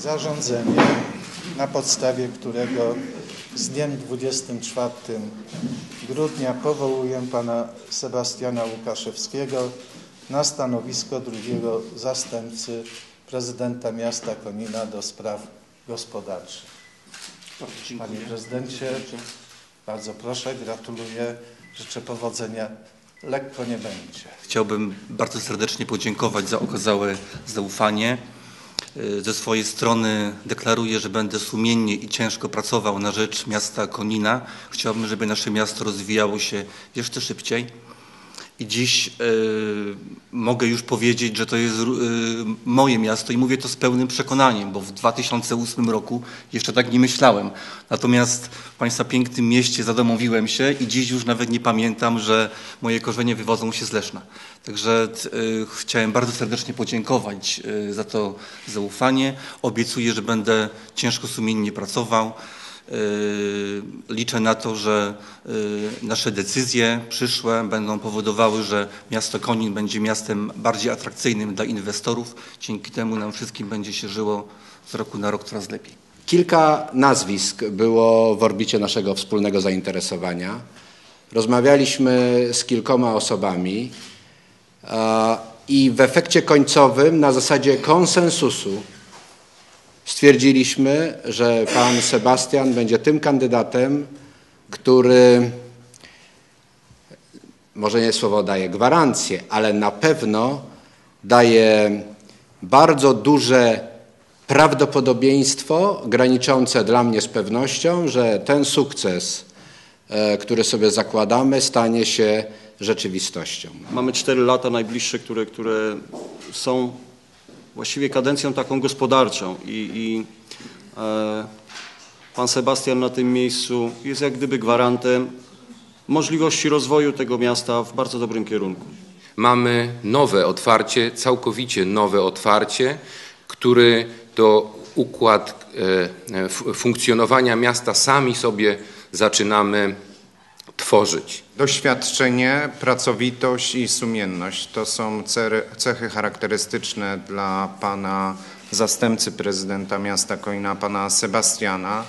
zarządzenie, na podstawie którego z dniem 24 grudnia powołuję pana Sebastiana Łukaszewskiego na stanowisko drugiego zastępcy prezydenta miasta Konina do spraw gospodarczych. Panie prezydencie, bardzo proszę, gratuluję, życzę powodzenia. Lekko nie będzie. Chciałbym bardzo serdecznie podziękować za okazałe zaufanie. Y, Ze swojej strony deklaruję, że będę sumiennie i ciężko pracował na rzecz miasta Konina. Chciałbym, żeby nasze miasto rozwijało się jeszcze szybciej. I dziś y, mogę już powiedzieć, że to jest y, moje miasto i mówię to z pełnym przekonaniem, bo w 2008 roku jeszcze tak nie myślałem. Natomiast w Państwa pięknym mieście zadomowiłem się i dziś już nawet nie pamiętam, że moje korzenie wywodzą się z Leszna. Także y, chciałem bardzo serdecznie podziękować za to zaufanie. Obiecuję, że będę ciężko sumiennie pracował. Y, Liczę na to, że y, nasze decyzje przyszłe będą powodowały, że miasto Konin będzie miastem bardziej atrakcyjnym dla inwestorów. Dzięki temu nam wszystkim będzie się żyło z roku na rok coraz lepiej. Kilka nazwisk było w orbicie naszego wspólnego zainteresowania. Rozmawialiśmy z kilkoma osobami e, i w efekcie końcowym, na zasadzie konsensusu, stwierdziliśmy, że pan Sebastian będzie tym kandydatem, który może nie słowo daje gwarancję, ale na pewno daje bardzo duże prawdopodobieństwo graniczące dla mnie z pewnością, że ten sukces, e, który sobie zakładamy, stanie się rzeczywistością. Mamy 4 lata najbliższe, które, które są właściwie kadencją taką gospodarczą i, i e, pan Sebastian na tym miejscu jest jak gdyby gwarantem możliwości rozwoju tego miasta w bardzo dobrym kierunku. Mamy nowe otwarcie, całkowicie nowe otwarcie, który to układ e, e, funkcjonowania miasta sami sobie zaczynamy tworzyć. Doświadczenie, pracowitość i sumienność to są cechy charakterystyczne dla pana zastępcy prezydenta miasta Konina, pana Sebastiana.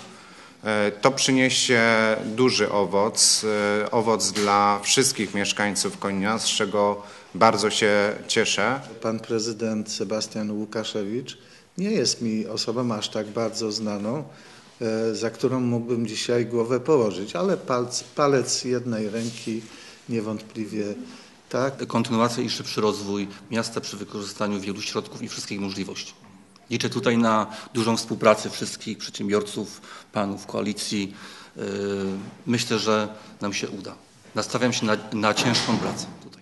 E, To przyniesie duży owoc, e, owoc dla wszystkich mieszkańców Konina, z czego bardzo się cieszę. Pan prezydent Sebastian Łukaszewicz nie jest mi osobą aż tak bardzo znaną, za którą mógłbym dzisiaj głowę położyć, ale palc, palec jednej ręki niewątpliwie tak. Kontynuacja i szybszy rozwój miasta przy wykorzystaniu wielu środków i wszystkich możliwości. Liczę tutaj na dużą współpracę wszystkich przedsiębiorców, panów koalicji. Y, Myślę, że nam się uda. Nastawiam się na, na ciężką pracę tutaj.